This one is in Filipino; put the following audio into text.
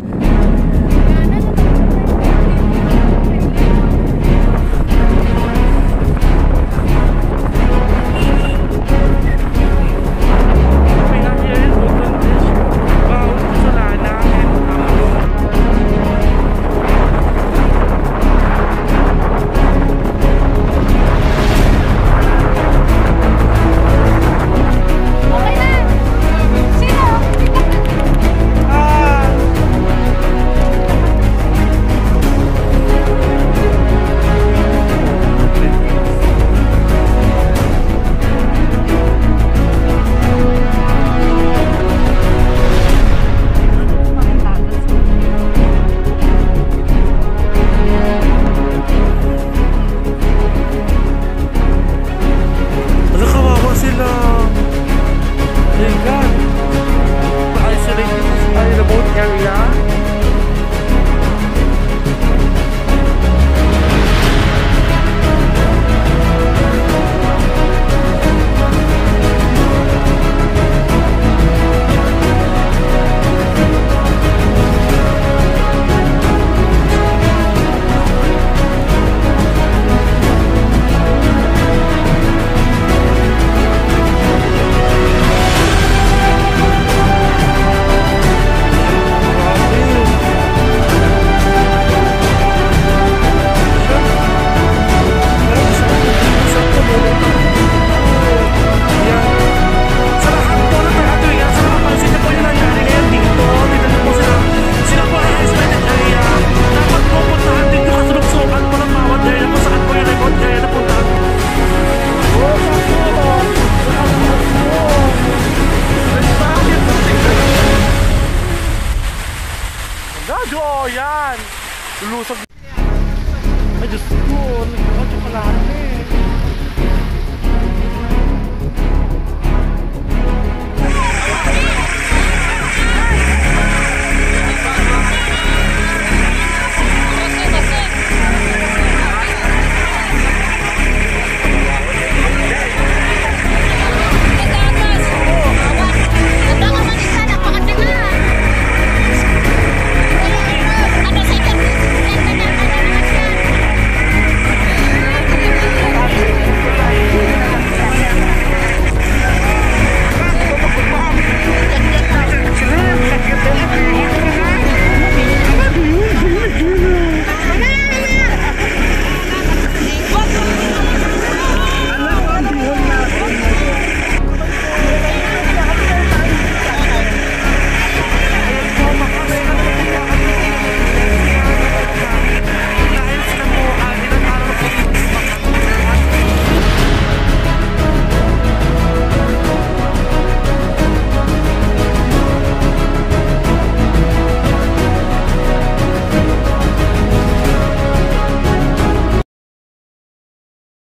Yeah. Gago! Oh, yan! Lulusog! Ay, Diyos ko! Nagkakadyo ka lahat eh!